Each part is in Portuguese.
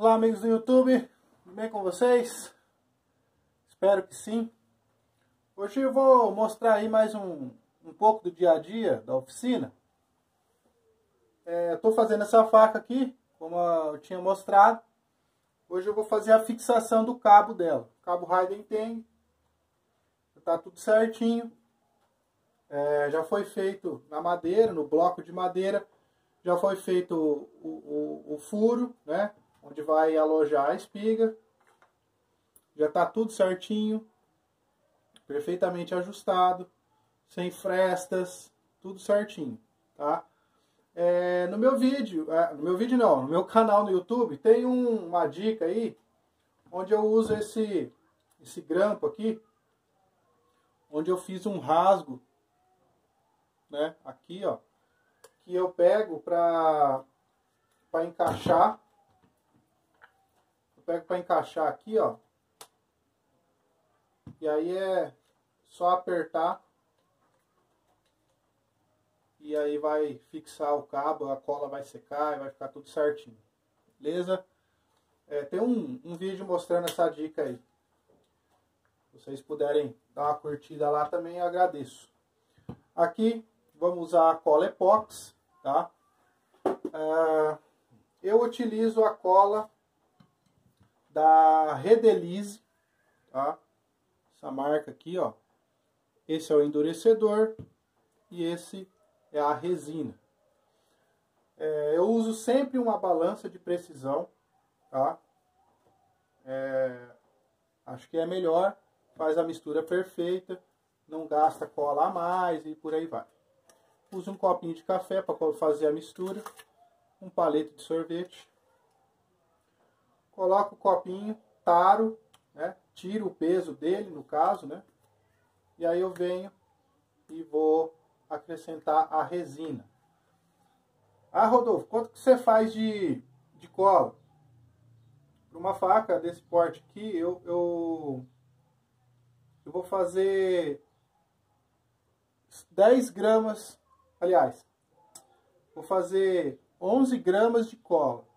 Olá amigos do YouTube, tudo bem com vocês? Espero que sim. Hoje eu vou mostrar aí mais um, um pouco do dia a dia da oficina. Estou é, fazendo essa faca aqui, como eu tinha mostrado. Hoje eu vou fazer a fixação do cabo dela. Cabo Raiden tem, está tudo certinho. É, já foi feito na madeira, no bloco de madeira. Já foi feito o, o, o furo, né? Onde vai alojar a espiga. Já está tudo certinho. Perfeitamente ajustado. Sem frestas. Tudo certinho, tá? É, no meu vídeo, é, no meu vídeo não, no meu canal no YouTube, tem um, uma dica aí, onde eu uso esse, esse grampo aqui, onde eu fiz um rasgo né? Aqui, ó, que eu pego para para encaixar. Pego para encaixar aqui, ó. E aí é só apertar. E aí vai fixar o cabo, a cola vai secar e vai ficar tudo certinho. Beleza? É, tem um, um vídeo mostrando essa dica aí. Se vocês puderem dar uma curtida lá também, eu agradeço. Aqui vamos usar a cola epox, tá? Uh, eu utilizo a cola da Redelize, tá? Essa marca aqui, ó. Esse é o endurecedor e esse é a resina. É, eu uso sempre uma balança de precisão, tá? É, acho que é melhor, faz a mistura perfeita, não gasta cola a mais e por aí vai. Use um copinho de café para fazer a mistura. Um palito de sorvete. Coloco o copinho, taro, né? tiro o peso dele, no caso, né? E aí eu venho e vou acrescentar a resina. Ah, Rodolfo, quanto que você faz de, de cola? Para uma faca desse porte aqui, eu, eu, eu vou fazer 10 gramas Aliás, vou fazer 11 gramas de cola.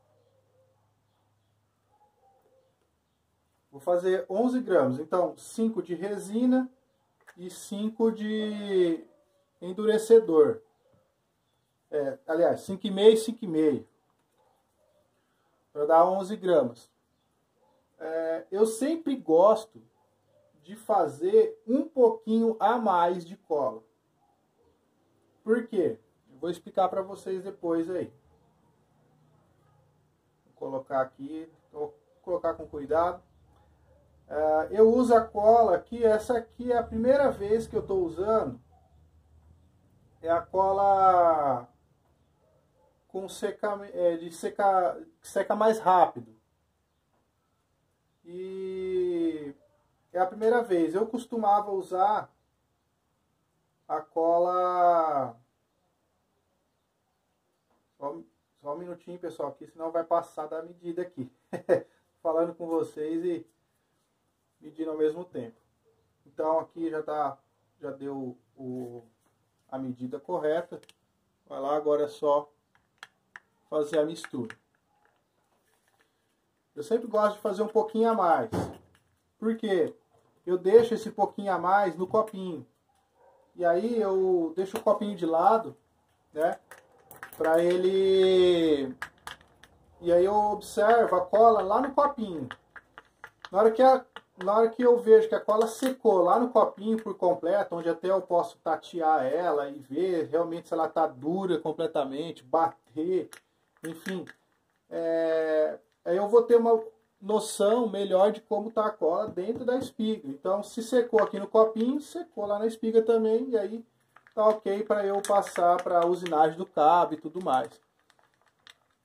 Vou fazer 11 gramas. Então, 5 de resina e 5 de endurecedor. É, aliás, 5,5 e 5,5. Para dar 11 gramas. É, eu sempre gosto de fazer um pouquinho a mais de cola. Por quê? Eu vou explicar para vocês depois aí. Vou colocar aqui, vou colocar com cuidado. Uh, eu uso a cola aqui, essa aqui é a primeira vez que eu estou usando. É a cola com seca, é, de seca, seca mais rápido. E é a primeira vez. Eu costumava usar a cola. Só, só um minutinho, pessoal, aqui, senão vai passar da medida aqui. Falando com vocês e medindo ao mesmo tempo. Então aqui já tá, já deu o, a medida correta. Vai lá, agora é só fazer a mistura. Eu sempre gosto de fazer um pouquinho a mais. Por quê? Eu deixo esse pouquinho a mais no copinho. E aí eu deixo o copinho de lado, né? Pra ele... E aí eu observo a cola lá no copinho. Na hora que, a... Na hora que eu vejo que a cola secou lá no copinho por completo, onde até eu posso tatear ela e ver realmente se ela tá dura completamente, bater, enfim. É... Aí eu vou ter uma, noção melhor de como está a cola dentro da espiga. Então, se secou aqui no copinho, secou lá na espiga também, e aí tá ok para eu passar para a usinagem do cabo e tudo mais.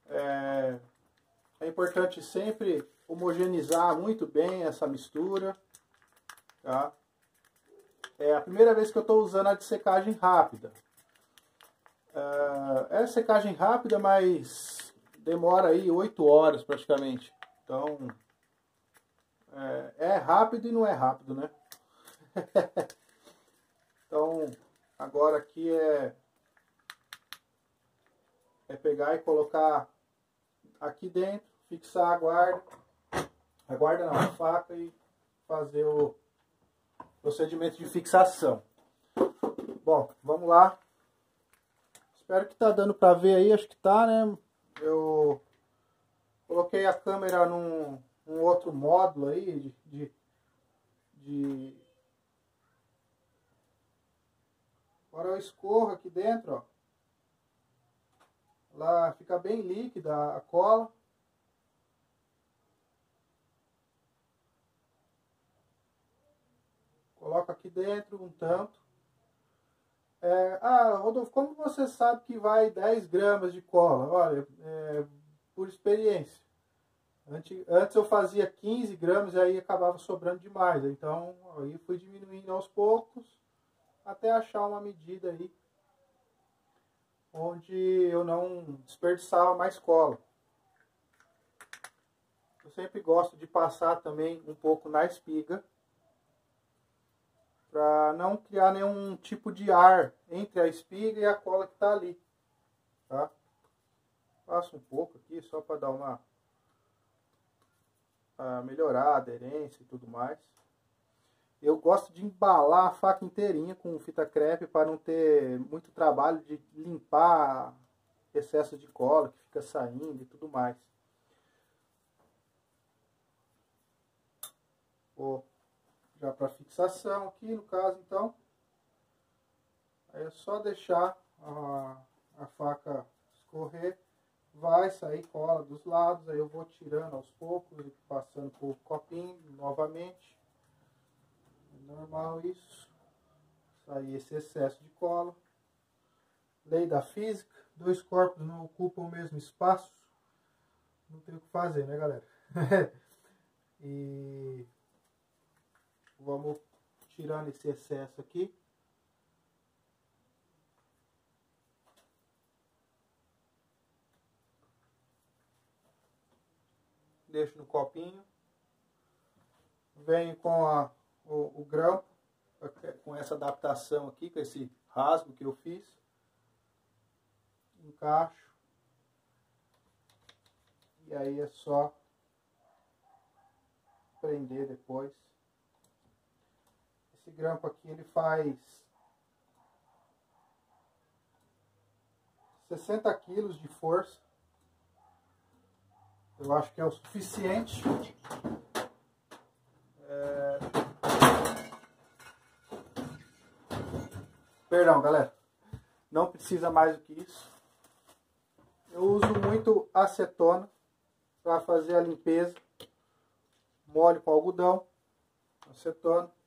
É, é importante sempre homogeneizar muito bem essa mistura. Tá? É a primeira vez que eu estou usando a de secagem rápida. É, é secagem rápida, mas demora aí 8 horas praticamente. Então, é, é rápido e não é rápido, né? então, agora aqui é, é pegar e colocar aqui dentro, fixar a guarda, a guarda faca e fazer o procedimento de fixação. Bom, vamos lá. Espero que tá dando para ver aí, acho que tá, né? Eu coloquei a câmera num, outro módulo aí de, de, de... Agora eu escorro aqui dentro, ó. Ela fica bem líquida a cola. Coloco aqui dentro um tanto. É, ah, Rodolfo, como você sabe que vai 10 gramas de cola? Olha, é, por experiência. Antes, antes eu fazia 15 gramas e aí acabava sobrando demais. Então, aí fui diminuindo aos poucos até achar uma medida aí onde eu não desperdiçava mais cola. Eu sempre gosto de passar também um pouco na espiga para não criar nenhum tipo de ar entre a espiga e a cola que está ali, tá? Passo um pouco aqui só para dar uma melhorar a aderência e tudo mais. Eu gosto de embalar a faca inteirinha com fita crepe para não ter muito trabalho de limpar excesso de cola que fica saindo e tudo mais. Vou já para fixação aqui no caso então. Aí é só deixar a, a faca escorrer. Vai sair cola dos lados, aí eu vou tirando aos poucos e passando por copinho novamente normal isso. Sair esse excesso de cola. Lei da física, dois corpos não ocupam o mesmo espaço. Não tem o que fazer, né, galera? e vamos tirando esse excesso aqui. Deixo no copinho. Venho com a o, o grão com essa adaptação aqui, com esse rasgo que eu fiz. Encaixo. E aí é só prender depois. Esse grampo aqui ele faz 60 quilos de força. Eu acho que é o suficiente. É... Perdão, galera. Não precisa mais do que isso. Eu uso muito acetona para fazer a limpeza. Molho com algodão, acetona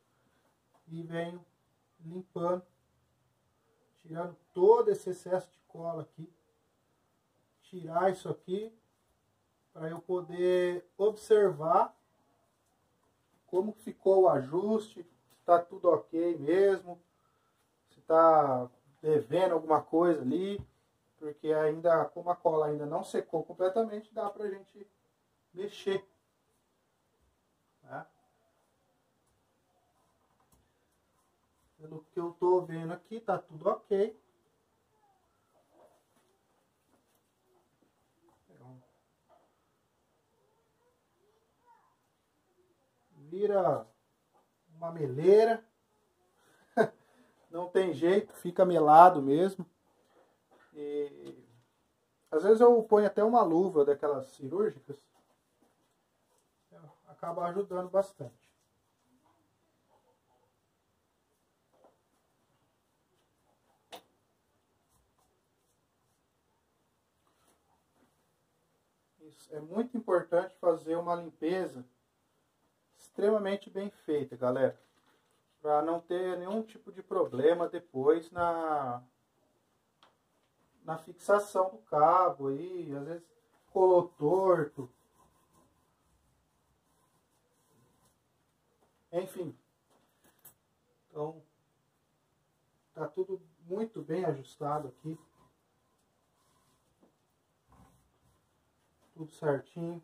e venho limpando, tirando todo esse excesso de cola aqui. Tirar isso aqui para eu poder observar como ficou o ajuste, está tudo ok mesmo está devendo alguma coisa ali, porque ainda, como a cola ainda não secou completamente, dá para a gente mexer. Né? Pelo que eu estou vendo aqui, tá tudo ok. Vira uma meleira não tem jeito, fica melado mesmo. E às vezes eu ponho até uma luva daquelas cirúrgicas, acaba ajudando bastante. Isso é muito importante fazer uma limpeza extremamente bem feita, galera para não ter nenhum tipo de problema depois na na fixação do cabo aí, às vezes colou torto. Enfim. Então tá tudo muito bem ajustado aqui. Tudo certinho.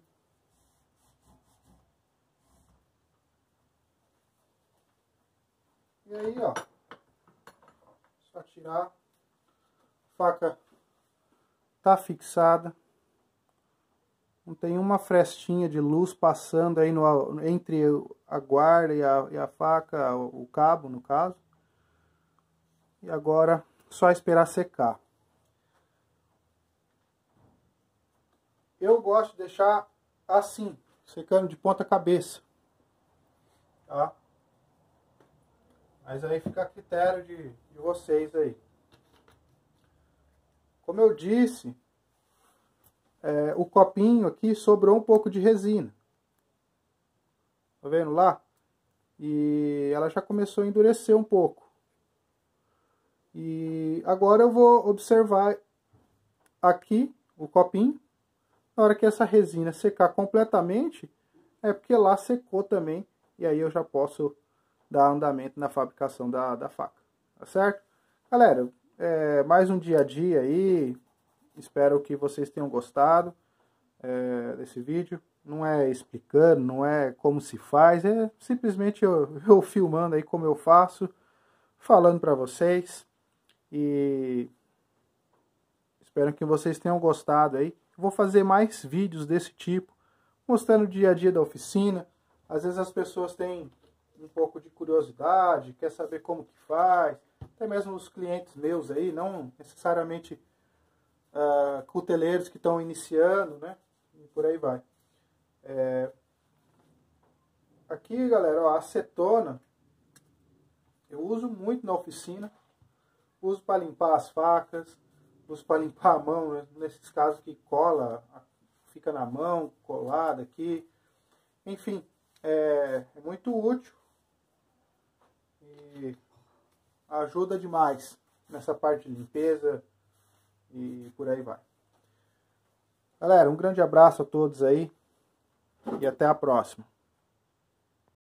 E aí, ó, só tirar, a faca tá fixada, não tem uma frestinha de luz passando aí no, entre a guarda e a, e a faca, o, cabo no caso. E agora só esperar secar. Eu gosto de deixar assim, secando de ponta cabeça. Tá? Mas aí fica a critério de, de vocês aí. Como eu disse, é, o copinho aqui sobrou um pouco de resina. Tá vendo lá? E ela já começou a endurecer um pouco. E agora eu vou observar aqui o copinho. Na hora que essa resina secar completamente, é porque lá secou também. E aí eu já posso dar andamento na fabricação da, da faca. Tá certo? Galera, é, mais um dia a dia aí. Espero que vocês tenham gostado é, desse vídeo. Não é explicando, não é como se faz, é simplesmente eu, eu filmando aí como eu faço, falando para vocês. E espero que vocês tenham gostado aí. Vou fazer mais vídeos desse tipo, mostrando o dia a dia da oficina. Às vezes as pessoas têm um pouco de curiosidade, quer saber como que faz. Até mesmo os clientes meus aí, não necessariamente uh, cuteleiros que estão iniciando, né? E por aí vai. É... Aqui, galera, ó, a acetona eu uso muito na oficina. Uso para limpar as facas, uso para limpar a mão, né? nesses casos que cola, fica na mão, colada aqui. Enfim, é, é muito útil e ajuda demais nessa parte de limpeza, e por aí vai. Galera, um grande abraço a todos aí e até a próxima.